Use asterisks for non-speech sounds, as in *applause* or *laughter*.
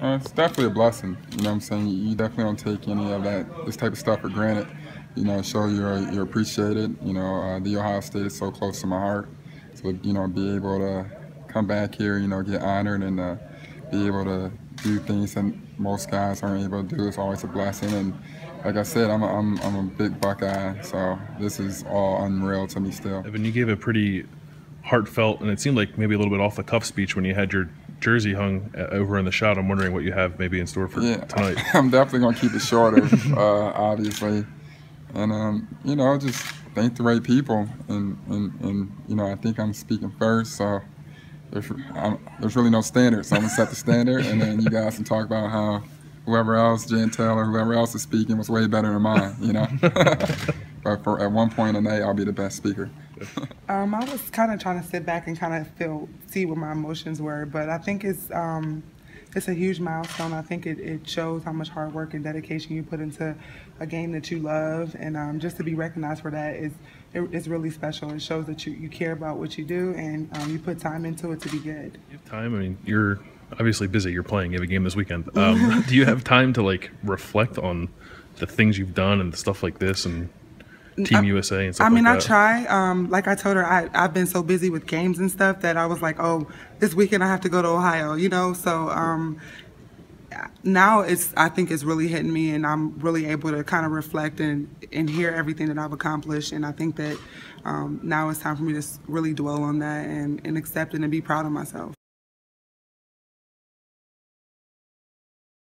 Uh, it's definitely a blessing. You know what I'm saying? You definitely don't take any of that, this type of stuff for granted. You know, show you're, you're appreciated. You know, uh, the Ohio State is so close to my heart. So, you know, be able to come back here, you know, get honored and uh, be able to do things that most guys aren't able to do is always a blessing. And like I said, I'm a, I'm, I'm a big Buckeye, so this is all unreal to me still. Evan, you gave a pretty heartfelt, and it seemed like maybe a little bit off the cuff speech when you had your jersey hung uh, over in the Schott. I'm wondering what you have maybe in store for yeah, tonight. *laughs* I'm definitely gonna keep it shorter, uh, obviously, and um, you know, just thank the right people, and, and and you know, I think I'm speaking first, so. There's, there's really no standard, so I'm gonna set the standard, and then you guys can talk about how whoever else, Jantel or whoever else is speaking, was way better than mine, you know. *laughs* but for at one point in the night, I'll be the best speaker. *laughs* um, I was kind of trying to sit back and kind of feel, see what my emotions were, but I think it's um, it's a huge milestone. I think it, it shows how much hard work and dedication you put into a game that you love, and um, just to be recognized for that is it, it's really special. It shows that you, you care about what you do and um, you put time into it to be good. You have time. I mean, you're obviously busy. You're playing. You have a game this weekend. Um, *laughs* do you have time to like reflect on the things you've done and stuff like this and Team I, USA and stuff I mean, like I try. Um, like I told her, I, I've been so busy with games and stuff that I was like, oh, this weekend I have to go to Ohio, you know? So um, now it's, I think it's really hitting me and I'm really able to kind of reflect and, and hear everything that I've accomplished. And I think that um, now it's time for me to really dwell on that and, and accept it and be proud of myself.